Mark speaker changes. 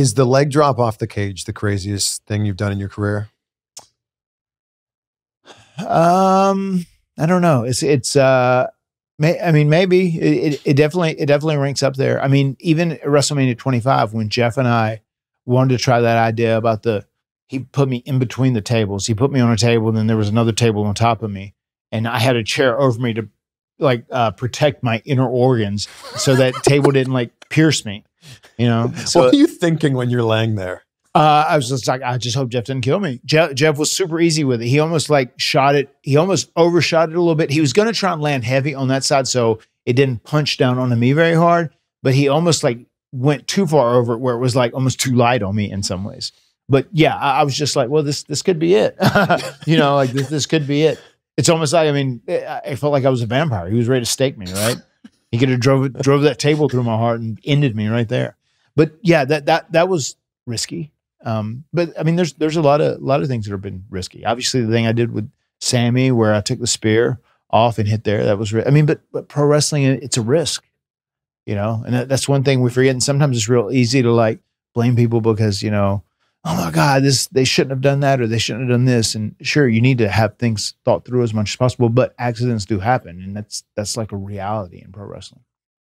Speaker 1: Is the leg drop off the cage the craziest thing you've done in your career?
Speaker 2: Um, I don't know. It's it's uh, may, I mean maybe it, it, it definitely it definitely ranks up there. I mean even WrestleMania 25 when Jeff and I wanted to try that idea about the he put me in between the tables. He put me on a table and then there was another table on top of me and I had a chair over me to like uh, protect my inner organs so that table didn't like pierce me. You know. So
Speaker 1: what are you thinking when you're laying there?
Speaker 2: uh, I was just like, I just hope Jeff didn't kill me. Jeff, Jeff was super easy with it. He almost like shot it. He almost overshot it a little bit. He was going to try and land heavy on that side, so it didn't punch down onto me very hard. But he almost like went too far over it, where it was like almost too light on me in some ways. But yeah, I, I was just like, well, this this could be it. you know, like this this could be it. It's almost like I mean, I felt like I was a vampire. He was ready to stake me, right? He could have drove drove that table through my heart and ended me right there. But yeah, that that that was risky. Um, but I mean, there's there's a lot of a lot of things that have been risky. Obviously, the thing I did with Sammy, where I took the spear off and hit there, that was. I mean, but but pro wrestling, it's a risk, you know, and that, that's one thing we forget. And sometimes it's real easy to like blame people because you know, oh my god, this they shouldn't have done that or they shouldn't have done this. And sure, you need to have things thought through as much as possible, but accidents do happen, and that's that's like a reality in pro wrestling.